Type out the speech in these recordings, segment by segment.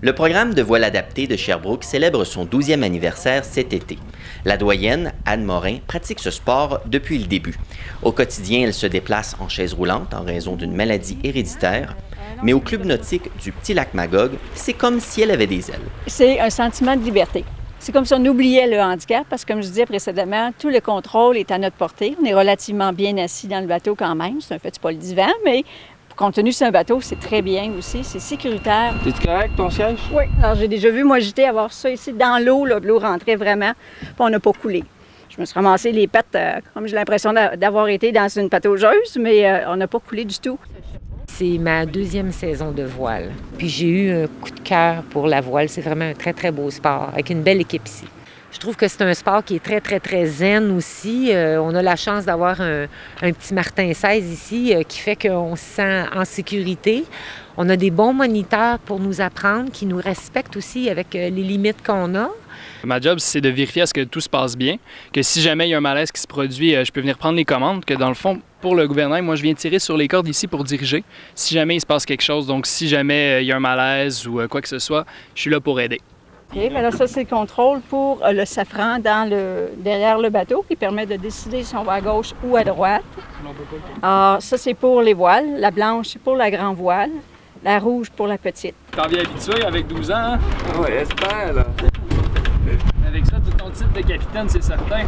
Le programme de voile adapté de Sherbrooke célèbre son 12e anniversaire cet été. La doyenne, Anne Morin, pratique ce sport depuis le début. Au quotidien, elle se déplace en chaise roulante en raison d'une maladie héréditaire. Mais au club nautique du Petit Lac Magog, c'est comme si elle avait des ailes. C'est un sentiment de liberté. C'est comme si on oubliait le handicap parce que, comme je disais précédemment, tout le contrôle est à notre portée. On est relativement bien assis dans le bateau quand même. C'est un c'est pas le divan, mais compte tenu c'est un bateau, c'est très bien aussi. C'est sécuritaire. C'est correct ton siège? Oui. Alors, j'ai déjà vu, moi, j'étais avoir ça ici dans l'eau. L'eau rentrait vraiment, puis on n'a pas coulé. Je me suis ramassé les pattes, euh, comme j'ai l'impression d'a- d'avoir été dans une pataugeuse, mais euh, on n'a pas coulé du tout. C'est ma deuxième saison de voile. Puis j'ai eu un coup de cœur pour la voile. C'est vraiment un très, très beau sport, avec une belle équipe ici. Je trouve que c'est un sport qui est très, très, très zen aussi. Euh, on a la chance d'avoir un, petit Martin 16 ici euh, qui fait qu'on se sent en sécurité. On a des bons moniteurs pour nous apprendre, qui nous respectent aussi avec euh, les limites qu'on a. Ma job, c'est de vérifier à ce que tout se passe bien, que si jamais il y a un malaise qui se produit, je peux venir prendre les commandes, que dans le fond, pour le gouvernement, moi, je viens tirer sur les cordes ici pour diriger. Si jamais il se passe quelque chose, donc si jamais il y a un malaise ou quoi que ce soit, je suis là pour aider. OK, bien là, ça, c'est le contrôle pour euh, le safran dans le, derrière le bateau qui permet de décider si on va à gauche ou à droite. Alors, ça, c'est pour les voiles. La blanche, c'est pour la grande voile. La rouge pour la petite. T'en viens habitué avec 12 ans, hein? Ouais, espère, là. Avec ça, tout ton titre de capitaine, c'est certain.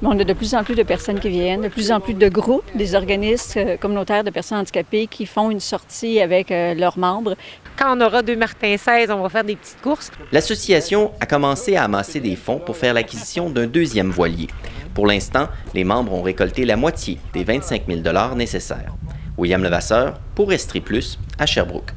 Mais on a de plus en plus de personnes qui viennent, de plus en plus de groupes, des organismes euh, communautaires de personnes handicapées qui font une sortie avec euh, leurs membres. Quand on aura deux Martin 16, on va faire des petites courses. L'association a commencé à amasser des fonds pour faire l'acquisition d'un deuxième voilier. Pour l'instant, les membres ont récolté la moitié des 25 000 nécessaires. William Levasseur pour Estrie Plus à Sherbrooke.